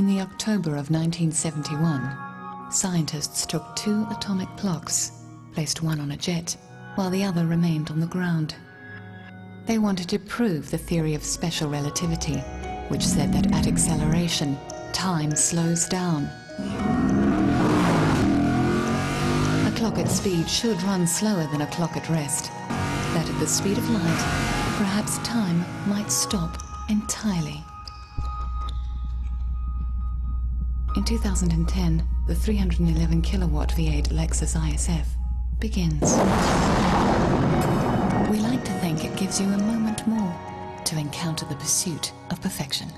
In the October of 1971, scientists took two atomic clocks, placed one on a jet, while the other remained on the ground. They wanted to prove the theory of special relativity, which said that at acceleration, time slows down. A clock at speed should run slower than a clock at rest. That at the speed of light, perhaps time might stop entirely. In 2010, the 311 kilowatt V8 Lexus ISF begins. We like to think it gives you a moment more to encounter the pursuit of perfection.